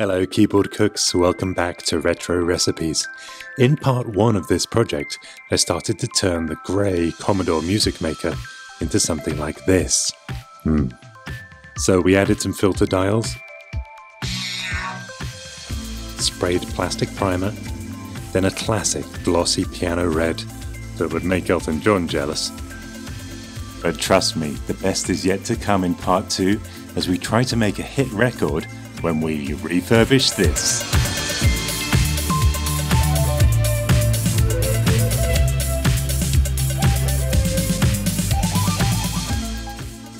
Hello, keyboard cooks. Welcome back to Retro Recipes. In part one of this project, I started to turn the grey Commodore Music Maker into something like this. Hmm. So we added some filter dials, sprayed plastic primer, then a classic glossy piano red that would make Elton John jealous. But trust me, the best is yet to come in part two as we try to make a hit record when we refurbish this.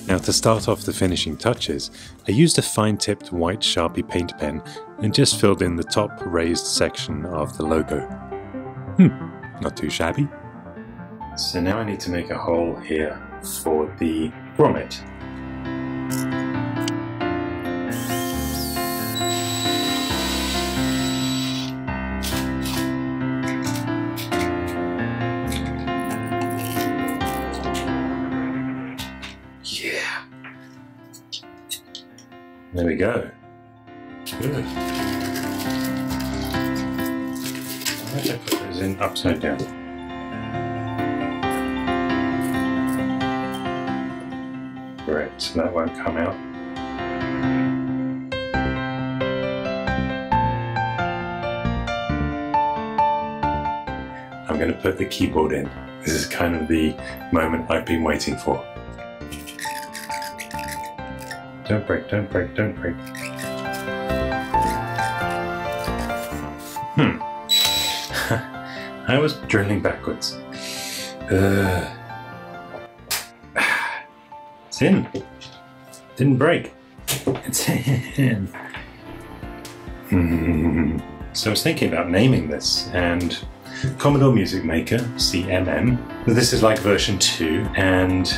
Now to start off the finishing touches, I used a fine-tipped white Sharpie paint pen and just filled in the top raised section of the logo. Hmm, not too shabby. So now I need to make a hole here for the grommet. There we go. Good. Why did I put those in upside down? Great, so that won't come out. I'm going to put the keyboard in. This is kind of the moment I've been waiting for. Don't break, don't break, don't break. Hmm. I was drilling backwards. Uh, it's in. Didn't break. It's in. So I was thinking about naming this and Commodore Music Maker, CMM. This is like version 2 and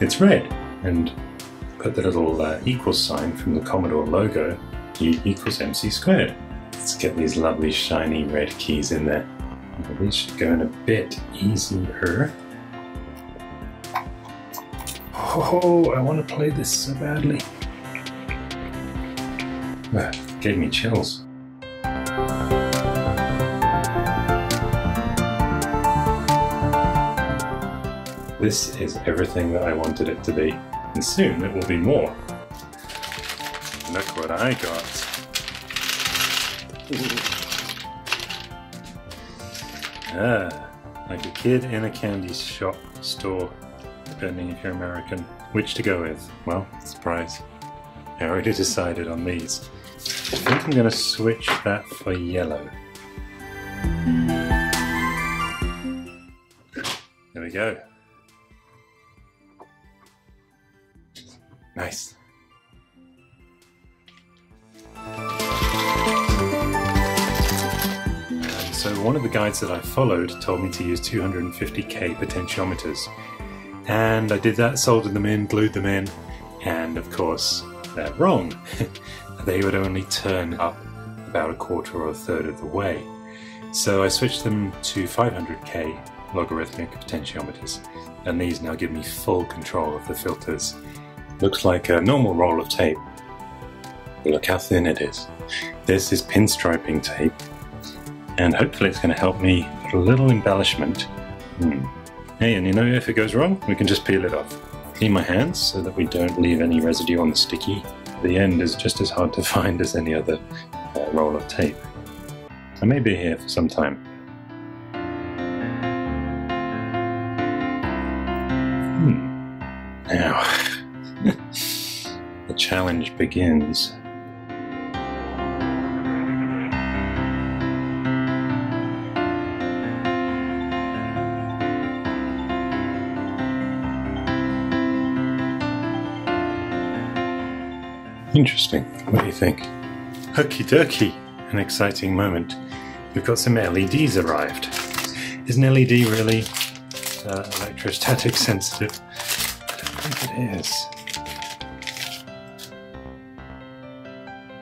it's red. And put the little uh, equal sign from the Commodore logo, E equals MC squared. Let's get these lovely shiny red keys in there. These should go in a bit easier. Oh, I want to play this so badly. Ah, gave me chills. This is everything that I wanted it to be, and soon it will be more. Look what I got. Ah, like a kid in a candy shop store, depending if you're American. Which to go with? Well, surprise. I already decided on these. I think I'm going to switch that for yellow. There we go. Nice. So one of the guides that I followed told me to use 250k potentiometers. And I did that, soldered them in, glued them in, and of course, they're wrong. they would only turn up about a quarter or a third of the way. So I switched them to 500k logarithmic potentiometers, and these now give me full control of the filters looks like a normal roll of tape. Look how thin it is. This is pinstriping tape, and hopefully it's going to help me put a little embellishment. Hmm. Hey, and you know, if it goes wrong, we can just peel it off. Clean my hands so that we don't leave any residue on the sticky. The end is just as hard to find as any other uh, roll of tape. I may be here for some time. Challenge begins. Interesting. What do you think? Okie dokie. An exciting moment. We've got some LEDs arrived. Is an LED really uh, electrostatic sensitive? I don't think it is.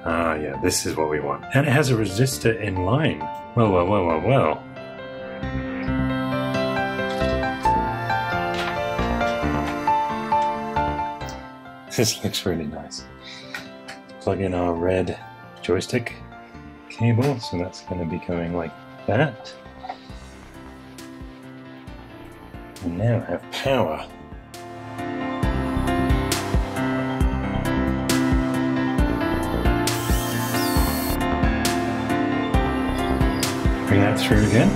Ah, yeah, this is what we want. And it has a resistor in line. Well, well, well, well, well. This looks really nice. Plug in our red joystick cable, so that's going to be going like that. And now have power. Bring that through again.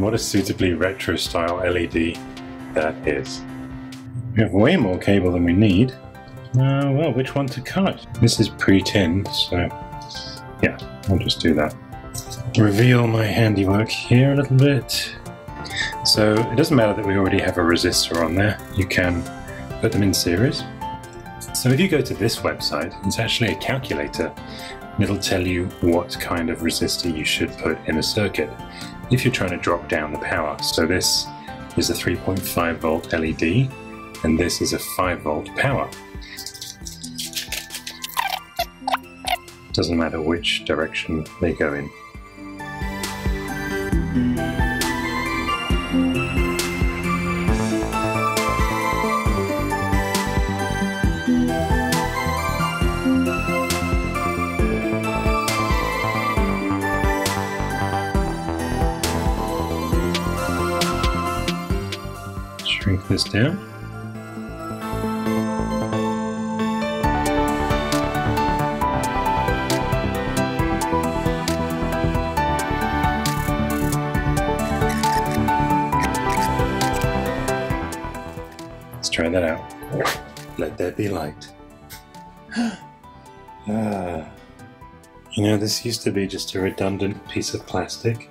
what a suitably retro style LED that is. We have way more cable than we need. Uh, well, which one to cut? This is pre-tinned, so yeah, I'll just do that. Reveal my handiwork here a little bit. So it doesn't matter that we already have a resistor on there, you can put them in series. So if you go to this website, it's actually a calculator. It'll tell you what kind of resistor you should put in a circuit if you're trying to drop down the power. So this is a 3.5 volt LED and this is a 5 volt power. Doesn't matter which direction they go in. Shrink. Let's try that out. Let there be light. ah. You know, this used to be just a redundant piece of plastic.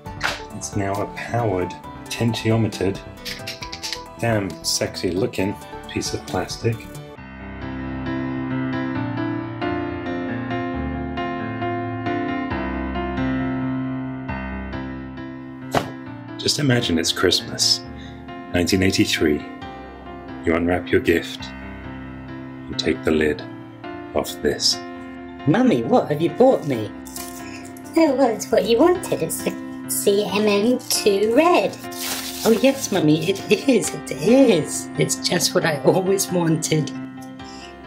It's now a powered, tentiometered damn sexy looking piece of plastic. Just imagine it's Christmas, 1983. You unwrap your gift and take the lid off this. Mummy, what have you bought me? Oh, well, it's what you wanted. It's the CMM2 Red. Oh, yes, Mummy, it is, it is. It's just what I always wanted.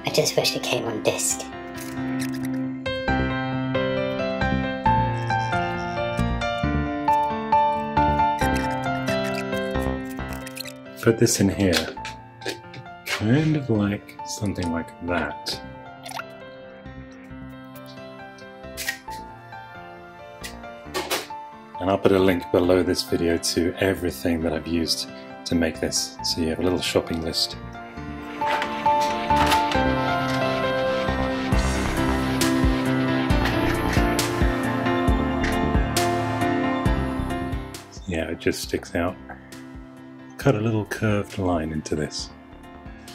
I just wish it came on disc. Put this in here. Kind of like something like that. And I'll put a link below this video to everything that I've used to make this, so you have a little shopping list. yeah, it just sticks out. Cut a little curved line into this.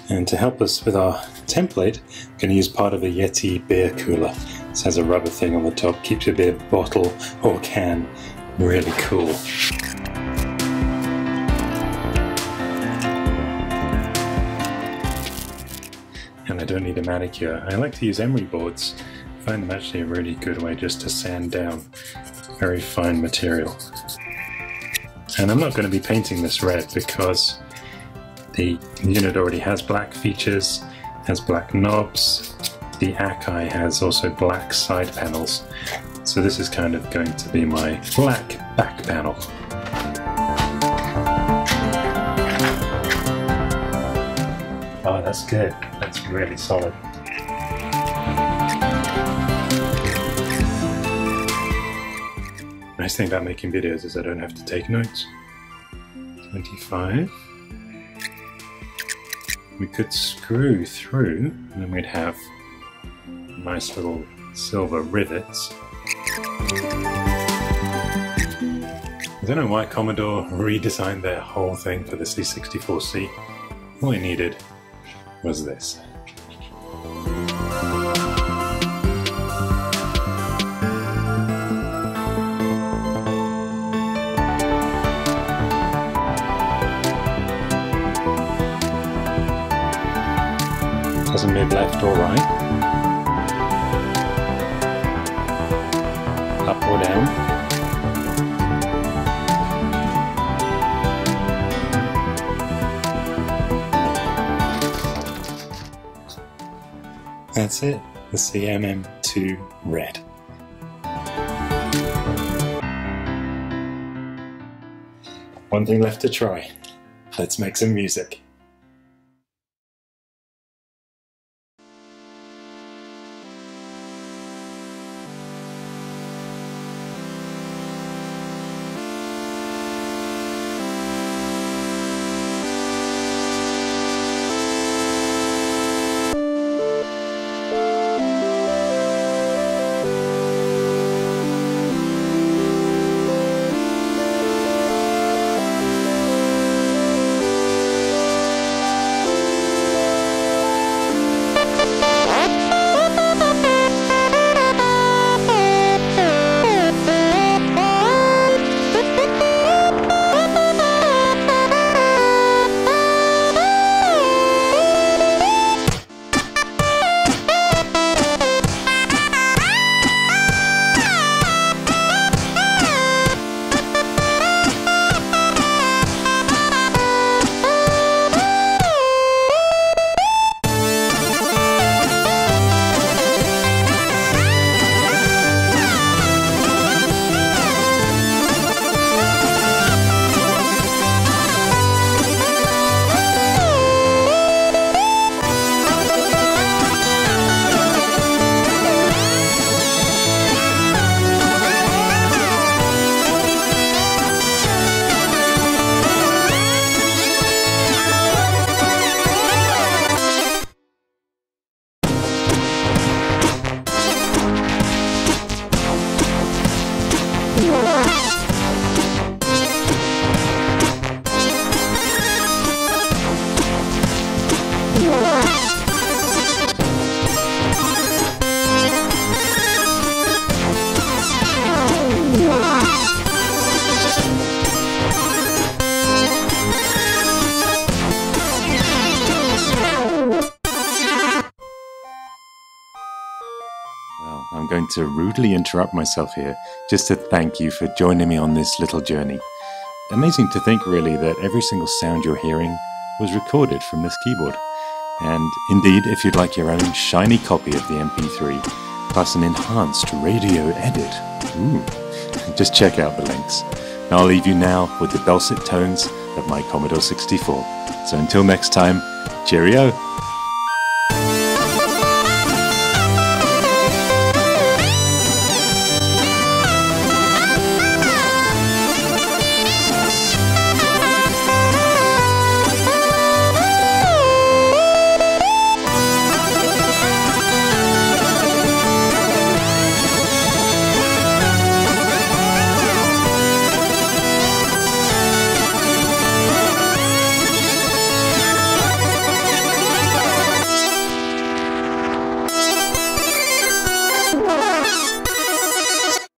And to help us with our template, I'm going to use part of a Yeti beer cooler. This has a rubber thing on the top, keeps your beer bottle or can really cool. And I don't need a manicure. I like to use emery boards. I find them actually a really good way just to sand down very fine material. And I'm not going to be painting this red because the unit already has black features, has black knobs, the Akai has also black side panels, so this is kind of going to be my black back panel. Oh, that's good. That's really solid. Nice thing about making videos is I don't have to take notes. 25. We could screw through and then we'd have nice little silver rivets I don't know why Commodore redesigned their whole thing for the C64C. All I needed was this. Doesn't move left or right. That's it, the CMM2 Red. One thing left to try. Let's make some music. To rudely interrupt myself here just to thank you for joining me on this little journey. Amazing to think, really, that every single sound you're hearing was recorded from this keyboard. And indeed, if you'd like your own shiny copy of the MP3, plus an enhanced radio edit, ooh, just check out the links. And I'll leave you now with the dulcet tones of my Commodore 64. So until next time, cheerio!